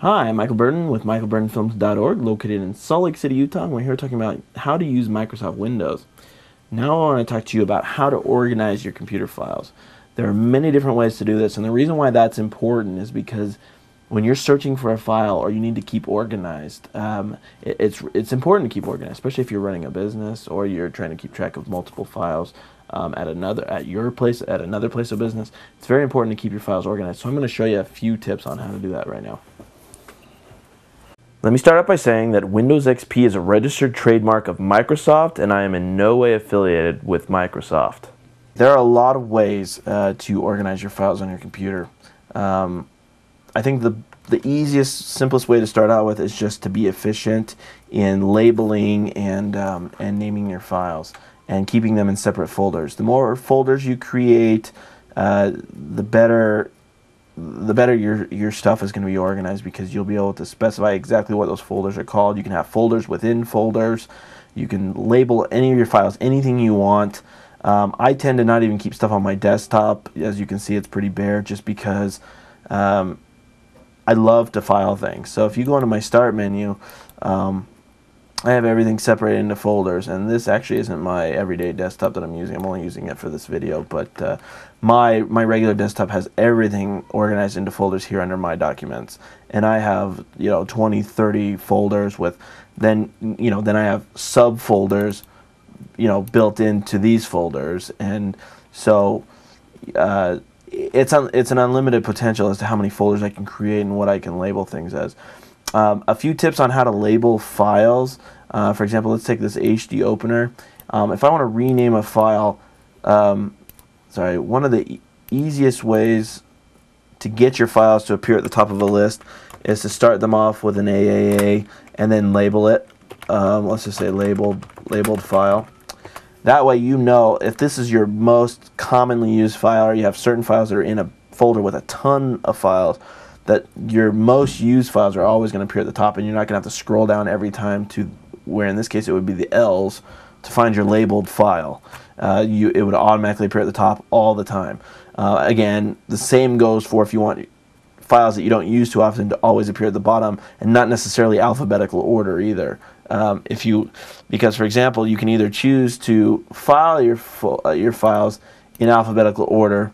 Hi, I'm Michael Burton with michaelburtonfilms.org, located in Salt Lake City, Utah. And we're here talking about how to use Microsoft Windows. Now I want to talk to you about how to organize your computer files. There are many different ways to do this, and the reason why that's important is because when you're searching for a file or you need to keep organized, um, it, it's it's important to keep organized, especially if you're running a business or you're trying to keep track of multiple files um, at another at your place at another place of business. It's very important to keep your files organized. So I'm going to show you a few tips on how to do that right now. Let me start out by saying that Windows XP is a registered trademark of Microsoft and I am in no way affiliated with Microsoft. There are a lot of ways uh, to organize your files on your computer. Um, I think the the easiest, simplest way to start out with is just to be efficient in labeling and um, and naming your files and keeping them in separate folders. The more folders you create, uh, the better the better your, your stuff is going to be organized because you'll be able to specify exactly what those folders are called. You can have folders within folders. You can label any of your files anything you want. Um, I tend to not even keep stuff on my desktop. As you can see, it's pretty bare just because um, I love to file things. So if you go into my start menu, um, I have everything separated into folders, and this actually isn't my everyday desktop that I'm using. I'm only using it for this video, but uh, my my regular desktop has everything organized into folders here under my documents, and I have you know 20, 30 folders with then you know then I have subfolders, you know built into these folders, and so. Uh, it's un- it's an unlimited potential as to how many folders I can create and what I can label things as. Um, a few tips on how to label files. Uh, for example, let's take this HD opener. Um, if I want to rename a file, um, sorry, one of the e easiest ways to get your files to appear at the top of a list is to start them off with an AAA and then label it. Um, let's just say labeled labeled file. That way you know if this is your most commonly used file or you have certain files that are in a folder with a ton of files, that your most used files are always going to appear at the top and you're not going to have to scroll down every time to where in this case it would be the L's to find your labeled file. Uh, you, it would automatically appear at the top all the time. Uh, again, the same goes for if you want files that you don't use too often to always appear at the bottom and not necessarily alphabetical order either. Um, if you, because for example, you can either choose to file your, uh, your files in alphabetical order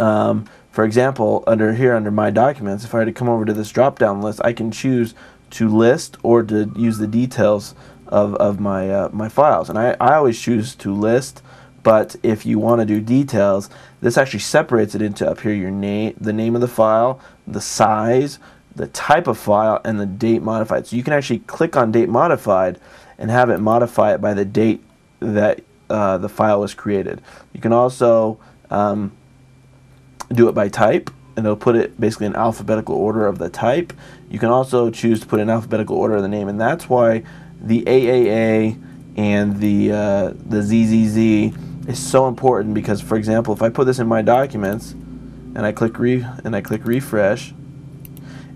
um, for example, under here, under My Documents, if I were to come over to this drop-down list, I can choose to list or to use the details of, of my, uh, my files. And I, I always choose to list, but if you want to do details, this actually separates it into up here your name, the name of the file, the size, the type of file, and the date modified. So you can actually click on date modified and have it modify it by the date that uh, the file was created. You can also um, do it by type and it'll put it basically in alphabetical order of the type. You can also choose to put in alphabetical order of the name and that's why the AAA and the, uh, the ZZZ is so important because for example if I put this in my documents and I click re and I click refresh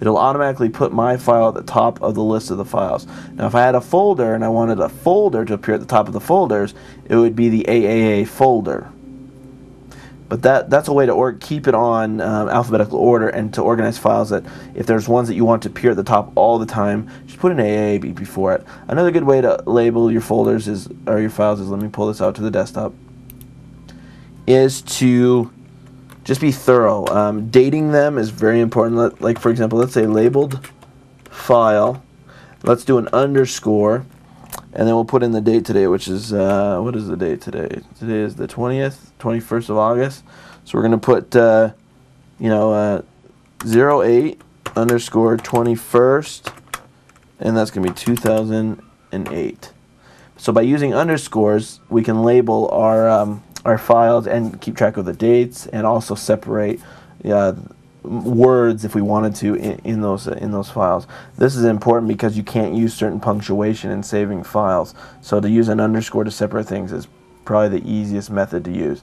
it'll automatically put my file at the top of the list of the files. Now if I had a folder and I wanted a folder to appear at the top of the folders it would be the AAA folder. But that that's a way to or keep it on um, alphabetical order and to organize files that if there's ones that you want to appear at the top all the time, just put an AAB before it. Another good way to label your folders is or your files is let me pull this out to the desktop is to just be thorough. Um, dating them is very important. Like for example, let's say labeled file. Let's do an underscore and then we'll put in the date today, which is, uh, what is the date today? Today is the 20th, 21st of August. So we're going to put, uh, you know, uh, 08 underscore 21st, and that's going to be 2008. So by using underscores, we can label our, um, our files and keep track of the dates and also separate uh, words if we wanted to in, in, those uh, in those files. This is important because you can't use certain punctuation in saving files. So to use an underscore to separate things is probably the easiest method to use.